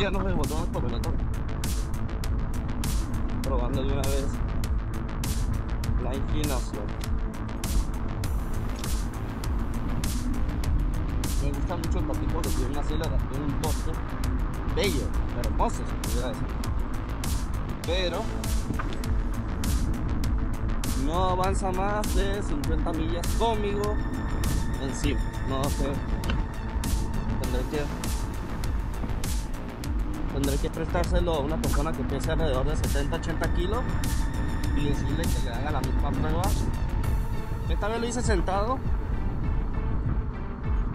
llenos de botones por el otro. Probando de una vez la inclinación. Me gusta mucho el patito porque tiene una aceleración, un toque bello, hermoso, se podría decir. Pero no avanza más de 50 millas conmigo encima. No sé. Tendré que tendré que prestárselo a una persona que pese alrededor de 70-80 kilos y decirle que le haga la misma prueba. Esta vez lo hice sentado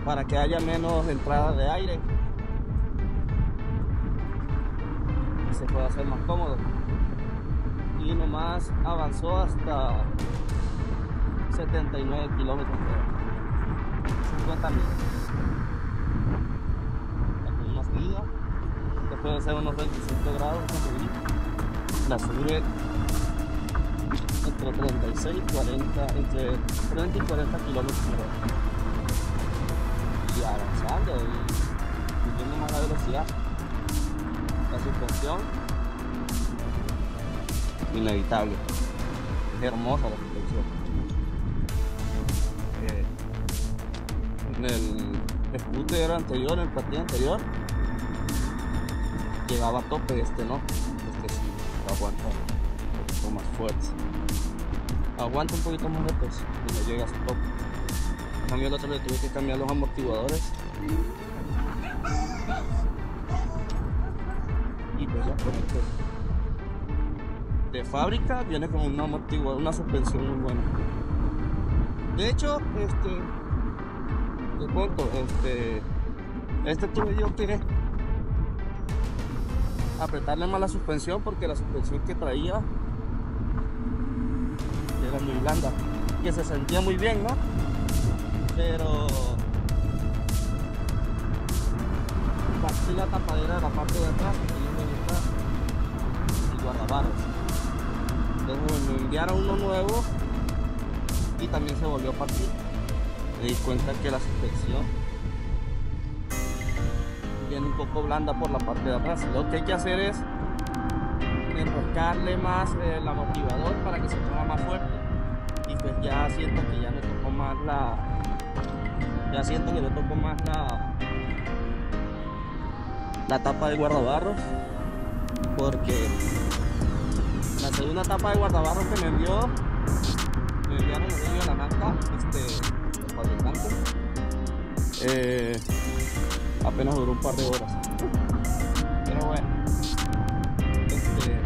para que haya menos entrada de aire y se pueda hacer más cómodo. Y nomás avanzó hasta 79 kilómetros por hora. 50 millas. Con una subida que puede ser unos 25 grados. La sube entre 36 y 40, entre 30 y 40 kilómetros por hora. Y avanzando y subiendo más la velocidad. La suspensión inevitable. Es hermosa la suspensión. Eh, en el scooter anterior, en el platillo anterior, llegaba a tope, este no. Este sí, aguanta un poquito más fuerte. Aguanta un poquito más de peso y no llega a su tope. En cambio, el otro le tuve que cambiar los amortiguadores. Y pues ya con esto. De fábrica viene con un amortiguador, una suspensión muy buena. De hecho, este. Te cuento, este. Este tuve yo que apretarle más la suspensión porque la suspensión que traía era muy blanda. Que se sentía muy bien, ¿no? Pero partí la tapadera de la parte de atrás y no me gusta el guardabarros. Entonces me enviaron uno nuevo y también se volvió a partir. Me di cuenta que la suspensión un poco blanda por la parte de atrás. Lo que hay que hacer es enroscarle más el amortiguador para que se ponga más fuerte. Y pues ya siento que ya no tocó más la. Ya siento que le tocó más la. La tapa de guardabarros. Porque la segunda tapa de guardabarros que me envió. Me enviaron el de la marca. Este. fabricante. Eh, apenas duró un par de horas. Pero bueno. Este,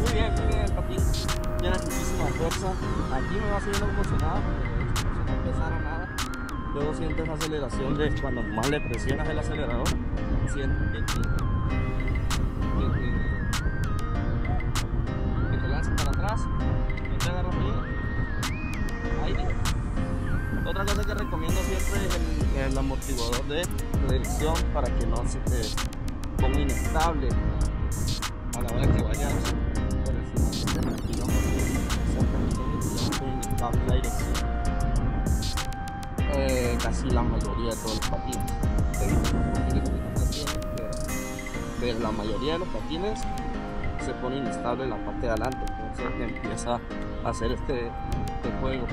muy bien, muy bien el patín. Tiene muchísima fuerza. Aquí me va subiendo emocionado porque no se empezara nada. Luego sientes la aceleración de cuando más le presionas el acelerador. Sientes el, amortiguador de dirección para que no se te ponga inestable a la hora que vayas por encima de los kilómetros. Se pone inestable la dirección. Eh, casi la mayoría de todos los patines. Pero la mayoría de los patines se pone inestable en la parte de adelante. Entonces empieza a hacer este, este juego.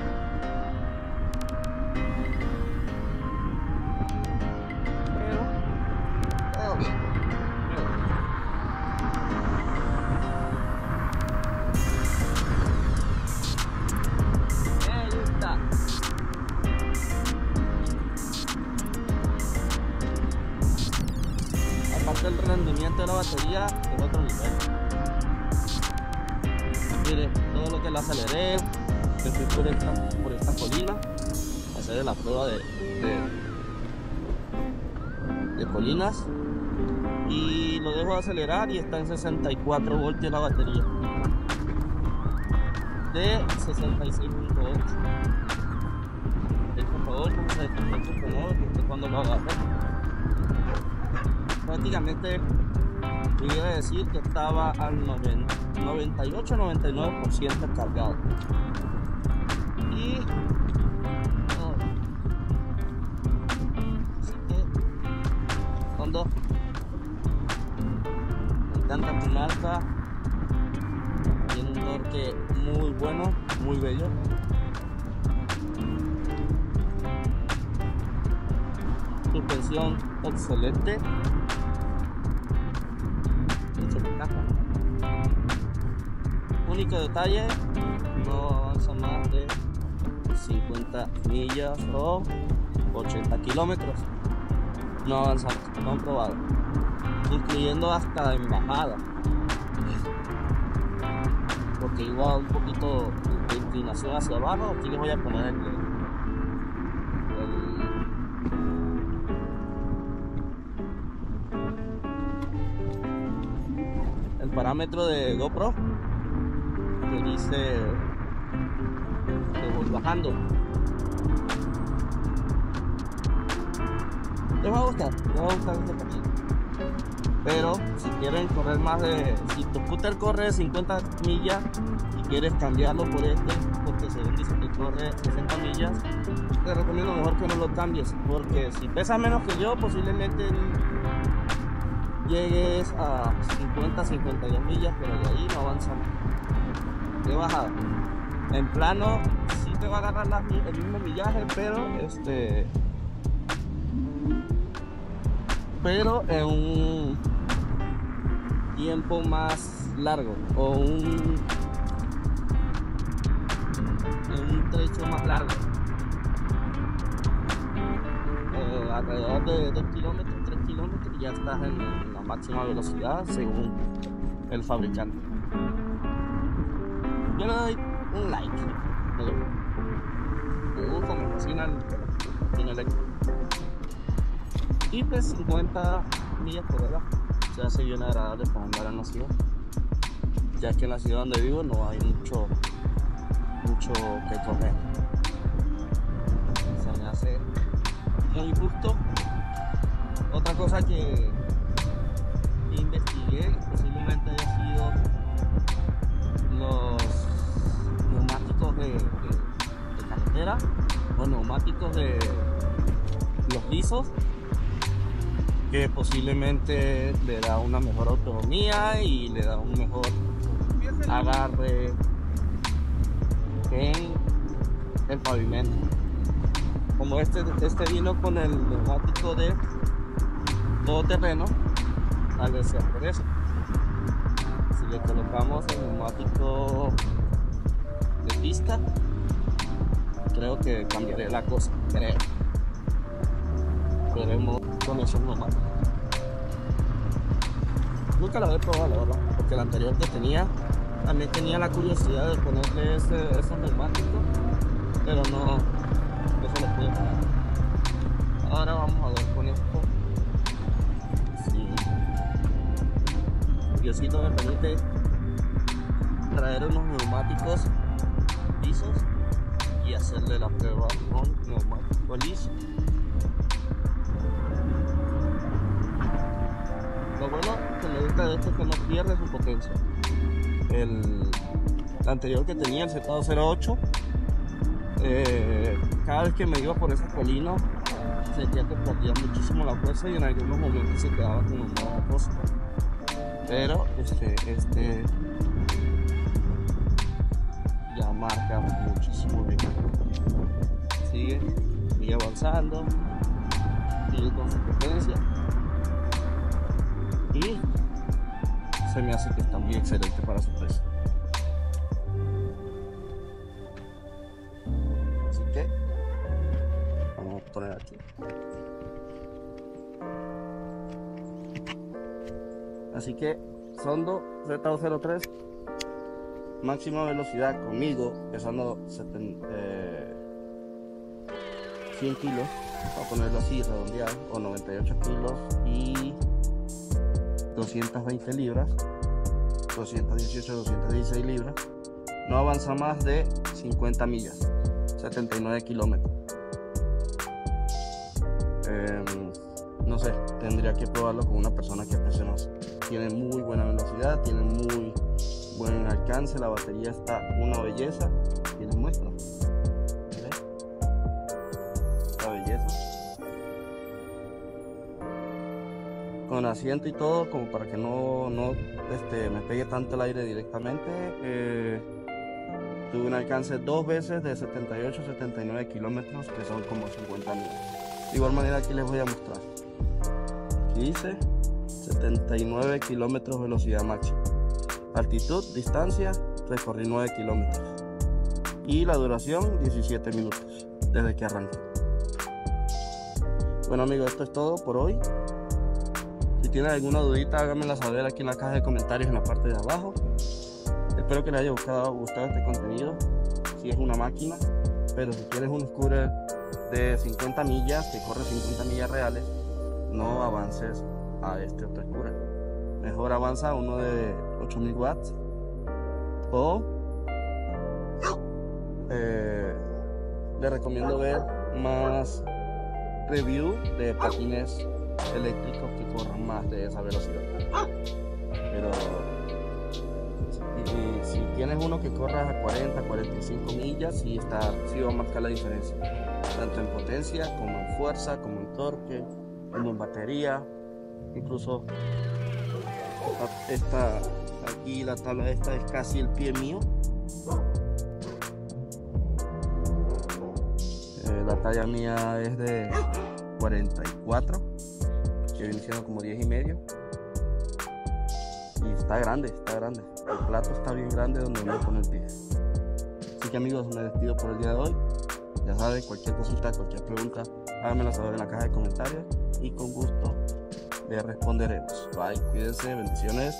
Es otro nivel. Mire, todo lo que la aceleré, me fui por esta, por esta colina, hacer la prueba de, de, colinas y lo dejo de acelerar y está en 64 voltios la batería. De 66.8 el por favor como se desconecta que cuando lo agarre prácticamente pudiera decir que estaba al 98-99% cargado y oh, así que recomiendo. Me encanta marca. Tiene un torque muy bueno, muy bello. Suspensión excelente. Único detalle, no avanza más de 50 millas o 80 kilómetros. No avanza, comprobado. Incluyendo hasta en bajada. Porque igual un poquito de inclinación hacia abajo, aquí les voy a poner el parámetro de GoPro que dice que bajando. Les va a gustar, les va a gustar este camino. Pero si quieren correr más de. Si tu scooter corre 50 millas y quieres cambiarlo por este, porque según dice que corre 60 millas, te recomiendo mejor que no lo cambies. Porque si pesa menos que yo, posiblemente llegues a 50, 52 millas, pero de ahí no avanza bajada. En plano, sí te va a agarrar la- el mismo millaje, pero este. Pero en un tiempo más largo o un, un trecho más largo. Eh, alrededor de 2 kilómetros, 3 kilómetros, ya estás en la máxima velocidad según el fabricante. Yo le doy un like. Me, gusta, me fascina el, el. Y pues 50 millas por hora se hace bien agradable para andar en la ciudad. Ya que en la ciudad donde vivo no hay mucho, mucho que correr. Se me hace muy justo. Otra cosa que investigué posiblemente haya sido los de, carretera o neumáticos de los lisos que posiblemente le da una mejor autonomía y le da un mejor agarre en el pavimento. Como este, este vino con el neumático de todoterreno, tal vez sea por eso. Si le colocamos el neumático de pista, creo que cambiaría la cosa, creo. Veremos con esos neumáticos. Nunca lo había probado, la verdad, porque el anterior que tenía también tenía la curiosidad de ponerle ese, esos neumáticos, pero no, se lo pude. Ahora vamos a ver con esto. Si Diosito me permite traer unos neumáticos y hacerle la prueba con neumático. Lo bueno que me gusta de esto es que no pierde su potencia. El, anterior que tenía, el Z08, eh, cada vez que me iba por ese colino sentía que perdía muchísimo la fuerza y en algunos momentos se quedaba como una cosa. Pero este, este marca muchísimo bien. Sigue, sigue avanzando, sigue con su y se me hace que está muy excelente para su precio. Así que vamos a poner aquí. Así que Sondo Z03 máxima velocidad conmigo pesando 70, eh, 100 kilos, vamos a ponerlo así redondeado, o 98 kilos y 220 libras, 218, 216 libras, no avanza más de 50 millas, 79 kilómetros. Em, no sé, tendría que probarlo con una persona que pese más. Tiene muy buena velocidad, tiene muy buen alcance, la batería está una belleza. Tiene muestra. ¿Ves? Esta belleza. con asiento y todo, como para que no, no este, me pegue tanto el aire directamente. Eh, tuve un alcance dos veces de 78 a 79 kilómetros, que son como 50 millas. De igual manera aquí les voy a mostrar. Aquí dice 79 kilómetros velocidad máxima. Altitud, distancia, recorrí 9 kilómetros. Y la duración 17 minutos desde que arranqué. Bueno amigos, esto es todo por hoy. Si tienen alguna dudita, háganmela saber aquí en la caja de comentarios en la parte de abajo. Espero que les haya gustado, gustado este contenido. Si es una máquina, pero si quieres un scooter de 50 millas, que corre 50 millas reales, no avances a este otro scooter. Mejor avanza uno de 8000 watts o eh, le recomiendo ver más review de patines eléctricos que corran más de esa velocidad. Pero si, tienes uno que corra a 40, 45 millas, sí, está, sí va a marcar la diferencia. Tanto en potencia, como en fuerza, como en torque, como en batería. Incluso esta, aquí la tabla esta es casi el pie mío. Eh, la talla mía es de 44, que viene siendo como 10 y medio. Y está grande, está grande. El plato está bien grande donde voy a poner el pie. Así que amigos, me despido por el día de hoy. Ya saben, cualquier consulta, cualquier pregunta, háganmela saber en la caja de comentarios y con gusto responderemos. Bye, cuídense, bendiciones.